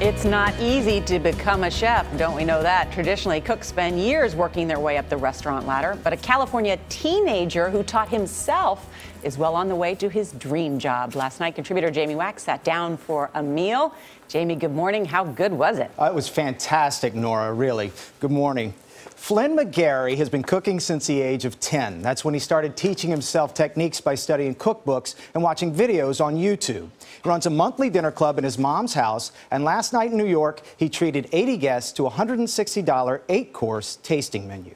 It's not easy to become a chef, don't we know that? Traditionally, cooks spend years working their way up the restaurant ladder, but a California teenager who taught himself is well on the way to his dream job. Last night, contributor Jamie Wax sat down for a meal. Jamie, good morning. How good was it? Uh, it was fantastic, Nora, really. Good morning. Flynn McGarry has been cooking since the age of 10. That's when he started teaching himself techniques by studying cookbooks and watching videos on YouTube. He runs a monthly dinner club in his mom's house, and last night in New York, he treated 80 guests to a $160 eight-course tasting menu.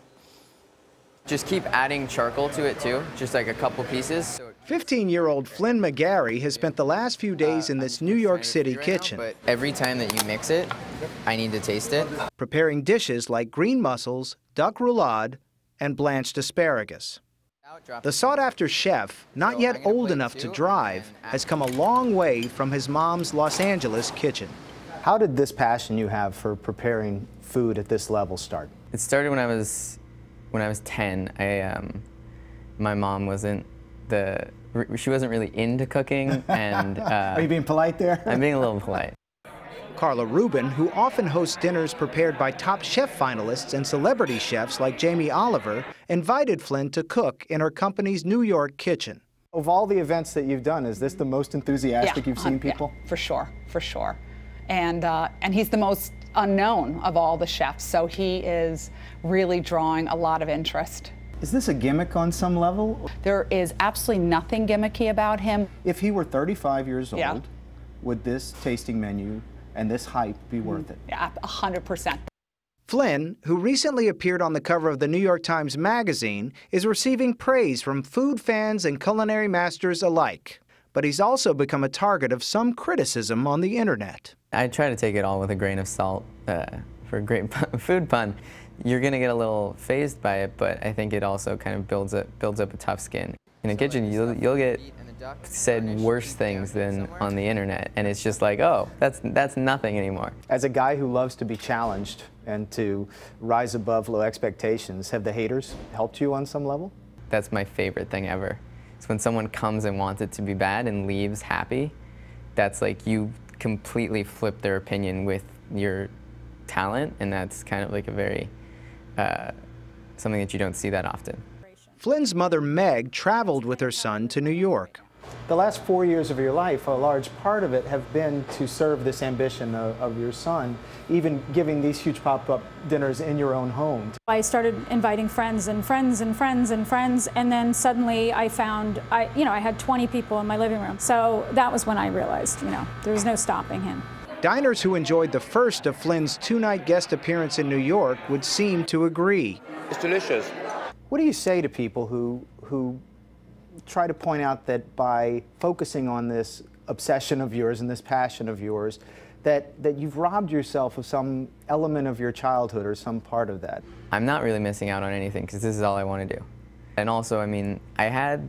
Just keep adding charcoal to it too, just like a couple pieces. 15-year-old Flynn McGarry has spent the last few days in this New York City kitchen. But every time that you mix it, I need to taste it. Preparing dishes like green mussels, duck roulade, and blanched asparagus. The sought-after chef, not yet old enough to drive, has come a long way from his mom's Los Angeles kitchen. How did this passion you have for preparing food at this level start? It started when I was when I was 10. I um, my mom wasn't the she wasn't really into cooking and uh, Are you being polite there? I'm being a little polite. Carla Rubin, who often hosts dinners prepared by top chef finalists and celebrity chefs like Jamie Oliver, invited Flynn to cook in her company's New York kitchen. Of all the events that you've done, is this the most enthusiastic yeah, you've seen uh, people? Yeah, for sure, for sure. And, uh, and he's the most unknown of all the chefs, so he is really drawing a lot of interest. Is this a gimmick on some level? There is absolutely nothing gimmicky about him. If he were 35 years old, yeah. would this tasting menu and this hype be worth it? Yeah, 100%. Flynn, who recently appeared on the cover of the New York Times Magazine, is receiving praise from food fans and culinary masters alike. But he's also become a target of some criticism on the internet. I try to take it all with a grain of salt uh, for a great food pun. You're going to get a little fazed by it, but I think it also kind of builds up, builds up a tough skin. In a kitchen, you'll, you'll get said worse things than on the internet, and it's just like, oh, that's that's nothing anymore. As a guy who loves to be challenged and to rise above low expectations, have the haters helped you on some level? That's my favorite thing ever. It's when someone comes and wants it to be bad and leaves happy. That's like you completely flip their opinion with your talent, and that's kind of like a very uh, something that you don't see that often. Flynn's mother, Meg, traveled with her son to New York. The last four years of your life, a large part of it have been to serve this ambition of, of your son, even giving these huge pop-up dinners in your own home. I started inviting friends and friends and friends and friends, and then suddenly I found, I, you know, I had 20 people in my living room. So that was when I realized, you know, there was no stopping him. Diners who enjoyed the first of Flynn's two-night guest appearance in New York would seem to agree. It's delicious. What do you say to people who, who try to point out that by focusing on this obsession of yours and this passion of yours, that, that you've robbed yourself of some element of your childhood or some part of that. I'm not really missing out on anything because this is all I want to do. And also, I mean, I had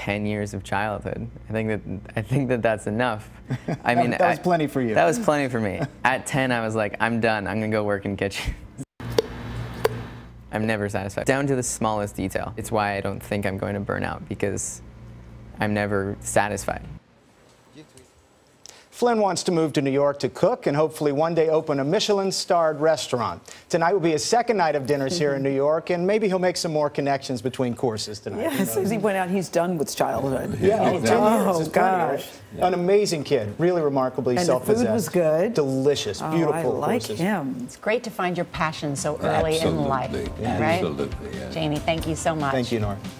10 years of childhood. I think that I think that that's enough. I mean, that was I, plenty for you. That was plenty for me. At 10, I was like, I'm done. I'm gonna go work in kitchen. I'm never satisfied. Down to the smallest detail. It's why I don't think I'm going to burn out because I'm never satisfied. Flynn wants to move to New York to cook and hopefully one day open a Michelin-starred restaurant. Tonight will be his second night of dinners here in New York, and maybe he'll make some more connections between courses tonight. Yes, as he went out, he's done with childhood. Yeah, yeah. oh, oh gosh. Yeah. An amazing kid, really remarkably self-possessed. the food was good. Delicious, oh, beautiful I like courses. him. It's great to find your passion so early Absolutely. in life, yeah. right? Absolutely, yeah. Jamie, thank you so much. Thank you, Nora.